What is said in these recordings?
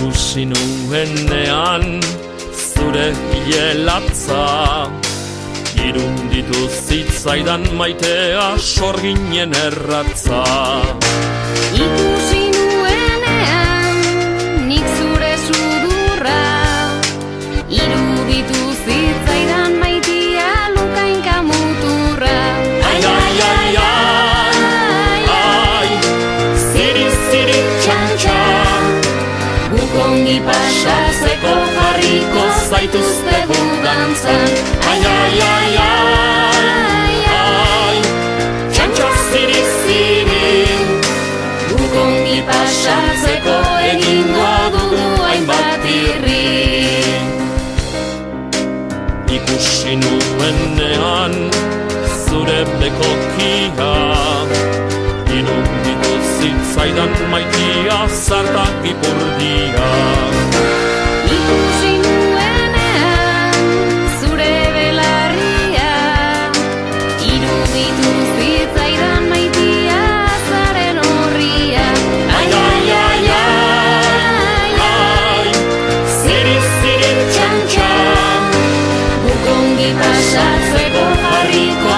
ikusi nuenean zure hielatza Irunditu zitzaidan maitea sorginen erratza Ongi pasatzeko jarriko zaituztegu dantzan Ai, ai, ai, ai, ai, txantxo, ziri, ziri Guk ongi pasatzeko egingo dugu hainbat irri. Ikusi nuenean zure bekokia. Irunditu zitzaidan maitia zartak ipurdia. Ikusi nuenean zure belarria. Iruditu zitzaidan maitia zaren horria Ai, ai, ai, ai, ai, ziri, ziri, txan, txan. Guk ongi pasatzeko jarriko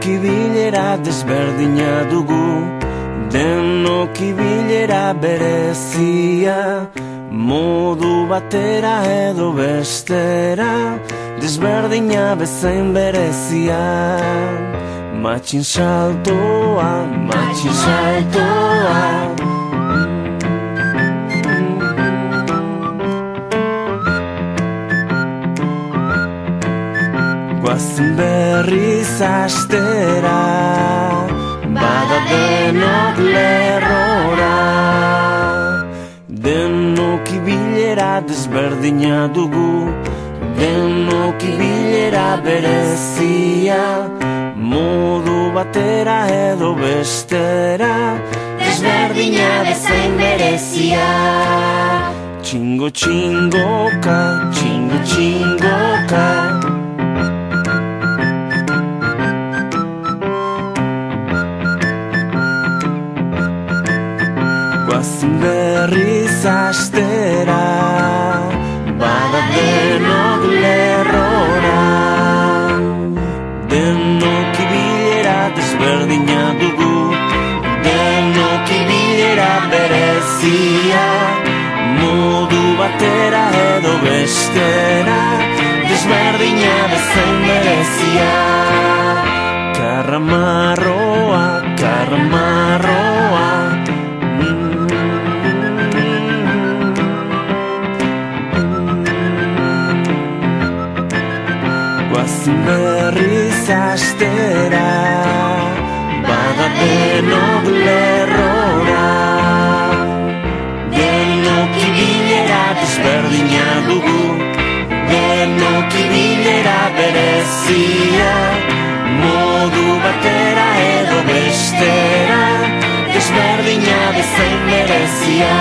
Denok ibilera desberdina dugu Denok ibilera berezia Modu batera edo bestera Desberdina bezain berezia Matxin saltoa, matxin saltoa berriz astera Bada denok lerrora. Denok ibilera desberdina dugu. Denok ibilera berezia. Modu batera edo bestera. Desberdina bezain berezia. Txingo txingoka, txingo txingoka Guazen berriz astera Bada denok lerrora. Denok ibilera desberdina dugu Denok ibilera berezia. Modu batera edo bestera Desberdina bezain berezia. Karramarroa, karramarroa berriz astera Bada denok lerrora Denok ibilera desberdina dugu Denok ibilera berezia. Modu batera edo bestera Desberdina bezain berezia.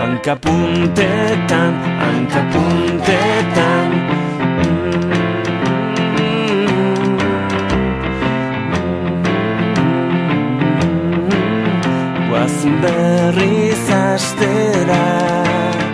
Hankapuntetan, hankapuntetan berriz astera.